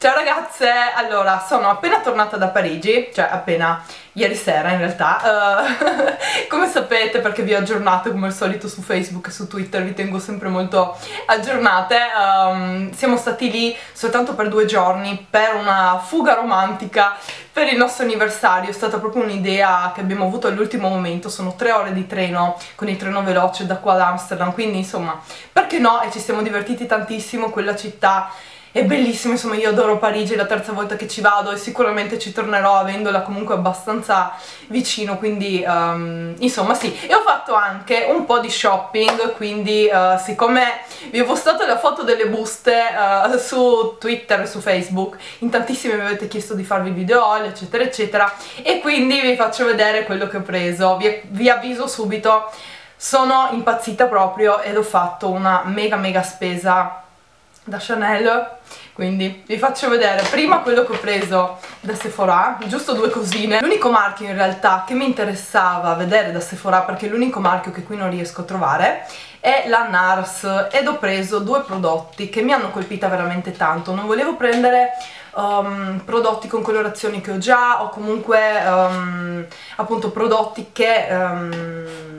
Ciao ragazze, allora sono appena tornata da Parigi, cioè appena ieri sera in realtà, uh, come sapete perché vi ho aggiornato come al solito su Facebook e su Twitter, vi tengo sempre molto aggiornate, um, siamo stati lì soltanto per due giorni per una fuga romantica per il nostro anniversario, è stata proprio un'idea che abbiamo avuto all'ultimo momento, sono tre ore di treno con il treno veloce da qua ad Amsterdam, quindi insomma perché no? E ci siamo divertiti tantissimo, quella città è bellissimo, insomma io adoro Parigi, è la terza volta che ci vado e sicuramente ci tornerò avendola comunque abbastanza vicino, quindi um, insomma sì. E ho fatto anche un po' di shopping, quindi uh, siccome vi ho postato la foto delle buste uh, su Twitter e su Facebook, in tantissimi mi avete chiesto di farvi video haul eccetera eccetera e quindi vi faccio vedere quello che ho preso, vi, vi avviso subito, sono impazzita proprio ed ho fatto una mega mega spesa da Chanel quindi vi faccio vedere prima quello che ho preso da Sephora, giusto due cosine. L'unico marchio in realtà che mi interessava vedere da Sephora, perché è l'unico marchio che qui non riesco a trovare, è la NARS ed ho preso due prodotti che mi hanno colpita veramente tanto. Non volevo prendere um, prodotti con colorazioni che ho già o comunque um, appunto prodotti che... Um,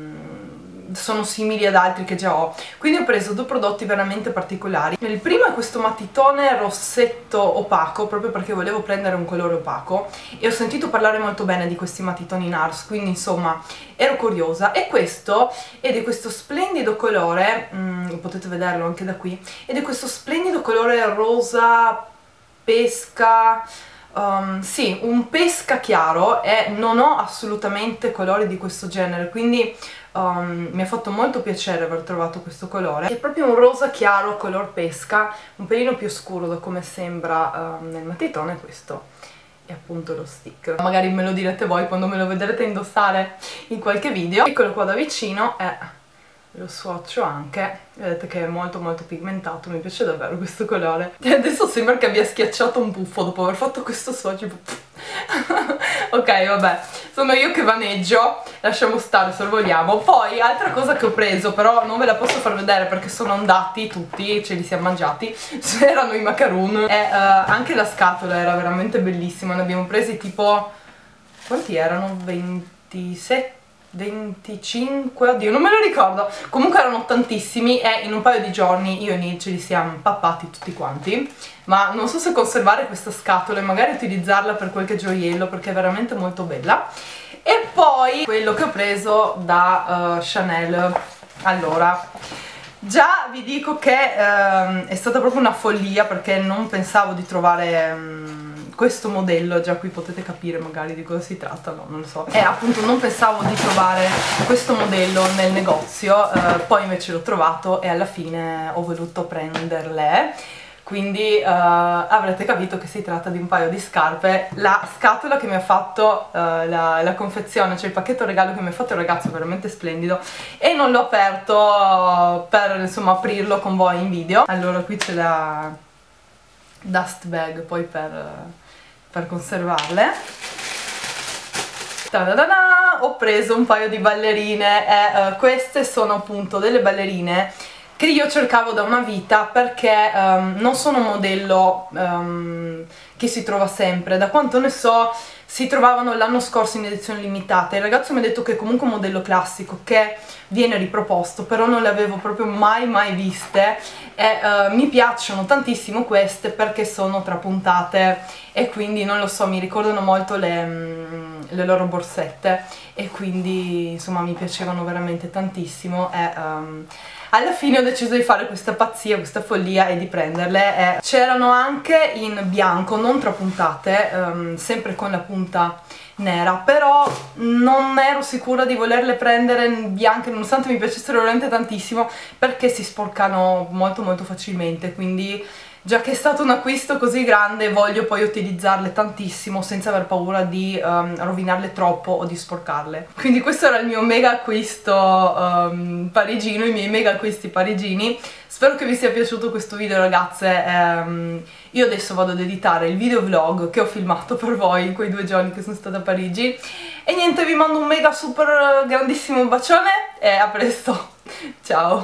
sono simili ad altri che già ho. Quindi ho preso due prodotti veramente particolari. Il primo è questo matitone rossetto opaco proprio perché volevo prendere un colore opaco e ho sentito parlare molto bene di questi matitoni NARS quindi insomma ero curiosa. E questo è di questo splendido colore mm, potete vederlo anche da qui ed è questo splendido colore rosa pesca Um, sì, un pesca chiaro e non ho assolutamente colori di questo genere, quindi um, mi ha fatto molto piacere aver trovato questo colore. È proprio un rosa chiaro color pesca, un pelino più scuro da come sembra um, nel matitone questo è appunto lo stick. Magari me lo direte voi quando me lo vedrete indossare in qualche video. Eccolo qua da vicino è lo swatcho anche vedete che è molto molto pigmentato mi piace davvero questo colore e adesso sembra che abbia schiacciato un puffo dopo aver fatto questo swatch ok vabbè. Sono io che vaneggio lasciamo stare vogliamo. Poi altra cosa che ho preso però non ve la posso far vedere perché sono andati tutti ce li siamo mangiati c'erano i macaroon. E uh, anche la scatola era veramente bellissima. Ne abbiamo presi tipo quanti erano? 27 25, oddio non me lo ricordo. Comunque erano tantissimi e in un paio di giorni io e Neil ce li siamo pappati tutti quanti. Ma non so se conservare questa scatola e magari utilizzarla per qualche gioiello perché è veramente molto bella. E poi quello che ho preso da uh, Chanel. Allora già vi dico che uh, è stata proprio una follia perché non pensavo di trovare um, questo modello, già qui potete capire magari di cosa si tratta, no, non lo so. E appunto non pensavo di trovare questo modello nel negozio, eh, poi invece l'ho trovato e alla fine ho voluto prenderle. Quindi uh, avrete capito che si tratta di un paio di scarpe. La scatola che mi ha fatto uh, la, la, confezione, cioè il pacchetto regalo che mi ha fatto il ragazzo veramente splendido e non l'ho aperto per insomma aprirlo con voi in video. Allora qui c'è la dust bag poi per per conservarle Ta-da-da-da! ho preso un paio di ballerine e uh, queste sono appunto delle ballerine che io cercavo da una vita perché um, non sono un modello um, che si trova sempre, da quanto ne so si trovavano l'anno scorso in edizione limitata il ragazzo mi ha detto che è comunque un modello classico che viene riproposto però non le avevo proprio mai mai viste. E uh, mi piacciono tantissimo queste perché sono trapuntate e quindi non lo so mi ricordano molto le, mm, le loro borsette e quindi insomma mi piacevano veramente tantissimo e um, alla fine ho deciso di fare questa pazzia, questa follia e di prenderle c'erano anche in bianco, non trapuntate, um, sempre con la punta nera però non ero sicura di volerle prendere bianche nonostante mi piacessero veramente tantissimo perché si sporcano molto molto facilmente quindi già che è stato un acquisto così grande voglio poi utilizzarle tantissimo senza aver paura di um, rovinarle troppo o di sporcarle. Quindi questo era il mio mega acquisto um, parigino, i miei mega acquisti parigini spero che vi sia piaciuto questo video ragazze. Um, io adesso vado ad editare il video vlog che ho filmato per voi in quei due giorni che sono stata a Parigi. E niente vi mando un mega super grandissimo bacione e a presto. Ciao